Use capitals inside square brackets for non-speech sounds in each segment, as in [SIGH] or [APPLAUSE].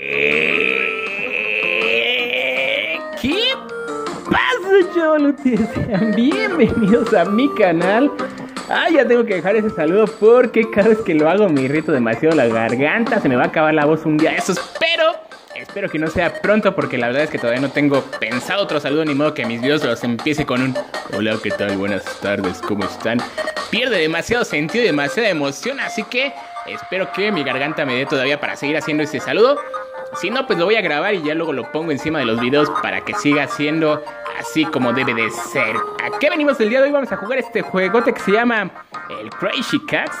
¿Qué pasa, chavos? [LAUGHS] Sean bienvenidos a mi canal. Ah, ya tengo que dejar ese saludo porque cada vez que lo hago me irrito demasiado la garganta. Se me va a acabar la voz un día. Eso espero. Espero que no sea pronto porque la verdad es que todavía no tengo pensado otro saludo ni modo que mis videos los empiece con un Hola, ¿qué tal? Buenas tardes, ¿cómo están? Pierde demasiado sentido y demasiada emoción, así que espero que mi garganta me dé todavía para seguir haciendo este saludo. Si no, pues lo voy a grabar y ya luego lo pongo encima de los videos para que siga siendo así como debe de ser. ¿A qué venimos el día de hoy? Vamos a jugar este juegote que se llama el Crazy Cats.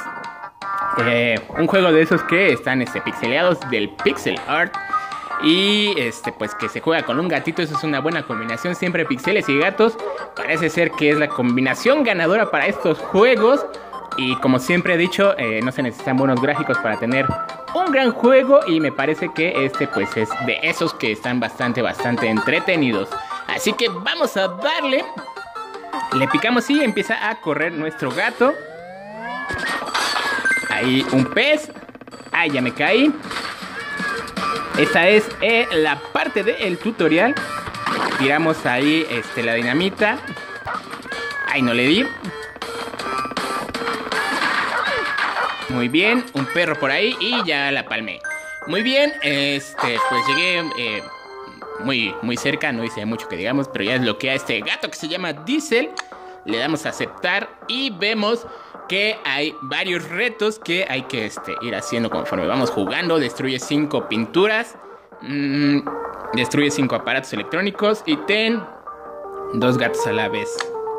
Eh, un juego de esos que están este, pixeleados del pixel art. Y este, pues que se juega con un gatito, eso es una buena combinación. Siempre pixeles y gatos. Parece ser que es la combinación ganadora para estos juegos. Y como siempre he dicho, eh, no se necesitan buenos gráficos para tener un gran juego. Y me parece que este pues es de esos que están bastante, bastante entretenidos. Así que vamos a darle. Le picamos y empieza a correr nuestro gato. Ahí un pez. Ay, ya me caí. Esta es eh, la parte del tutorial. Tiramos ahí este, la dinamita. Ay, no le di. Muy bien, un perro por ahí y ya la palmé. Muy bien, este, pues llegué eh, muy, muy cerca, no hice mucho que digamos, pero ya desbloqueé a este gato que se llama Diesel. Le damos a aceptar y vemos que hay varios retos que hay que este, ir haciendo conforme vamos jugando. Destruye 5 pinturas, mmm, destruye 5 aparatos electrónicos y ten dos gatos a la vez.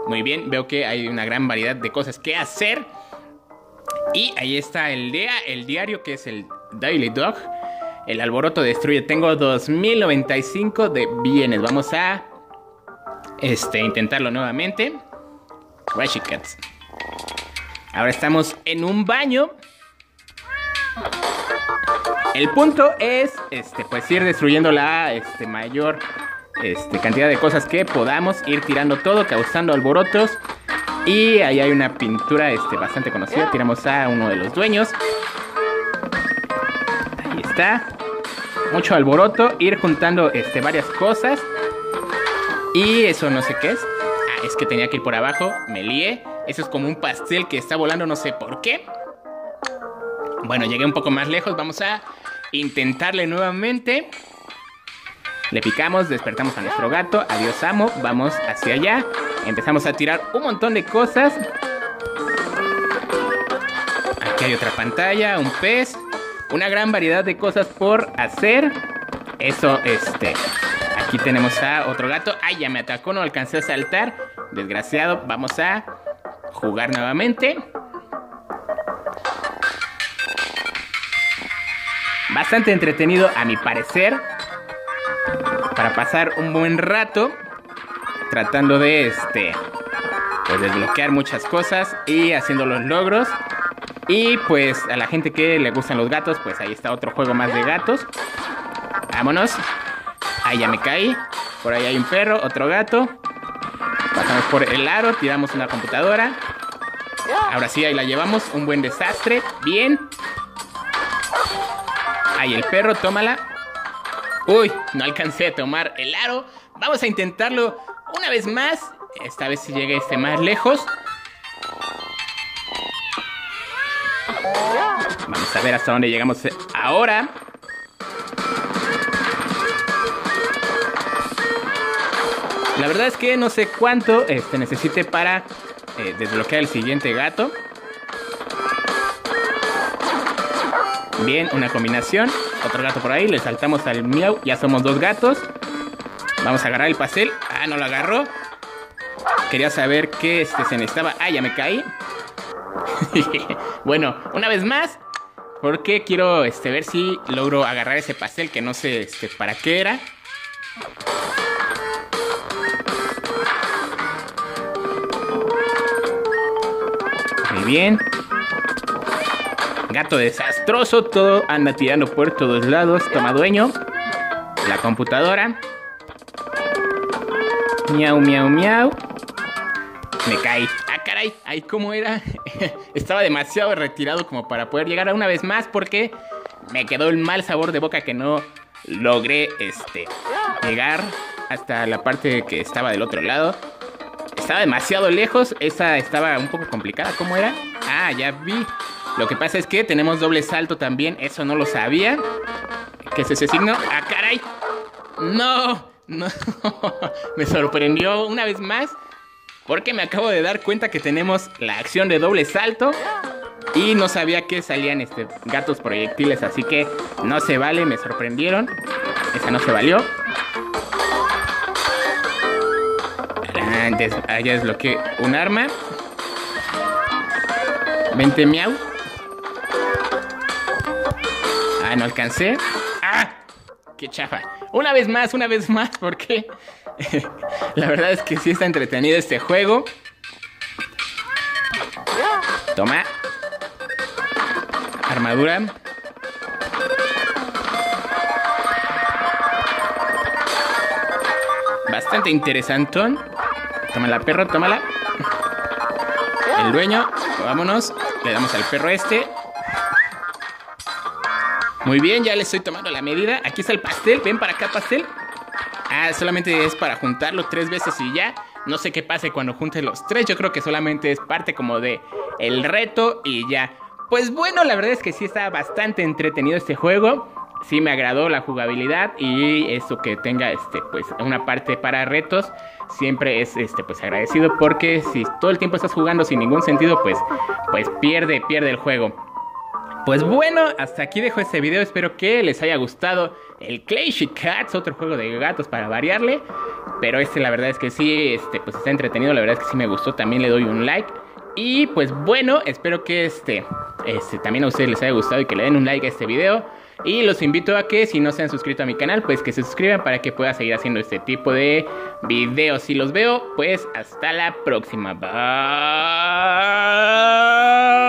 Muy bien, veo que hay una gran variedad de cosas que hacer. Y ahí está el DEA, el diario que es el Daily Dog. El alboroto destruye. Tengo 2095 de bienes. Vamos a este, intentarlo nuevamente. Crashy Cats. Ahora estamos en un baño. El punto es este, pues ir destruyendo la este, mayor este, cantidad de cosas que podamos. Ir tirando todo, causando alborotos. Y ahí hay una pintura este, bastante conocida. Tiramos a uno de los dueños. Ahí está. Mucho alboroto. Ir juntando este, varias cosas. Y eso no sé qué es. Ah, es que tenía que ir por abajo. Me lié. Eso es como un pastel que está volando, no sé por qué. Bueno, llegué un poco más lejos. Vamos a intentarle nuevamente. Le picamos, despertamos a nuestro gato. Adiós, amo. Vamos hacia allá. Empezamos a tirar un montón de cosas. Aquí hay otra pantalla, un pez. Una gran variedad de cosas por hacer. Eso, este. Aquí tenemos a otro gato. Ay, ya me atacó, no alcancé a saltar. Desgraciado. Vamos a jugar nuevamente. Bastante entretenido a mi parecer. Para pasar un buen rato. Tratando de este. Pues desbloquear muchas cosas. Y haciendo los logros. Y pues a la gente que le gustan los gatos. Pues ahí está otro juego más de gatos. Vámonos. Ahí ya me caí. Por ahí hay un perro, otro gato. Pasamos por el aro, tiramos una computadora. Ahora sí, ahí la llevamos. Un buen desastre. Bien. Ahí el perro, tómala. Uy, no alcancé a tomar el aro. Vamos a intentarlo una vez más. Esta vez si llegue este más lejos. Vamos a ver hasta dónde llegamos ahora. La verdad es que no sé cuánto este, necesite para eh, desbloquear el siguiente gato. Bien, una combinación. Otro gato por ahí, le saltamos al miau. Ya somos dos gatos. Vamos a agarrar el pastel. Ah, no lo agarró. Quería saber qué este, se necesitaba. Ah, ya me caí. [LAUGHS] bueno, una vez más. Porque quiero este, ver si logro agarrar ese pastel que no sé este, para qué era. Muy bien. Gato desastroso, todo anda tirando por todos lados. Toma dueño. La computadora. Miau, miau, miau. Me caí. Ah, caray. Ahí cómo era. [LAUGHS] Estaba demasiado retirado como para poder llegar a una vez más porque me quedó el mal sabor de boca que no logré este llegar hasta la parte que estaba del otro lado. Estaba demasiado lejos, esa estaba un poco complicada, ¿cómo era? Ah, ya vi. Lo que pasa es que tenemos doble salto también, eso no lo sabía. ¿Qué es ese signo? ¡Ah, caray! ¡No! No, [LAUGHS] me sorprendió una vez más porque me acabo de dar cuenta que tenemos la acción de doble salto y no sabía que salían este, gatos proyectiles, así que no se vale, me sorprendieron. Esa no se valió. Antes, allá desbloqueé un arma. 20 miau. Ah, no alcancé. ¡Ah! ¡Qué chafa! Una vez más, una vez más, porque [LAUGHS] la verdad es que sí está entretenido este juego. Toma. Armadura. Bastante interesantón. Tómala, perro, tómala. El dueño, vámonos. Le damos al perro este. Muy bien, ya le estoy tomando la medida. Aquí está el pastel. Ven para acá, pastel. Ah, solamente es para juntarlo tres veces y ya. No sé qué pase cuando junte los tres. Yo creo que solamente es parte como de el reto y ya. Pues bueno, la verdad es que sí está bastante entretenido este juego. Sí me agradó la jugabilidad y eso que tenga este pues una parte para retos siempre es este pues agradecido porque si todo el tiempo estás jugando sin ningún sentido pues pues pierde pierde el juego. Pues bueno, hasta aquí dejo este video, espero que les haya gustado el Clashy Cats, otro juego de gatos para variarle, pero este la verdad es que sí, este pues está entretenido, la verdad es que sí me gustó, también le doy un like. Y pues bueno, espero que este, este también a ustedes les haya gustado y que le den un like a este video. Y los invito a que si no se han suscrito a mi canal, pues que se suscriban para que pueda seguir haciendo este tipo de videos. Si los veo, pues hasta la próxima. Bye.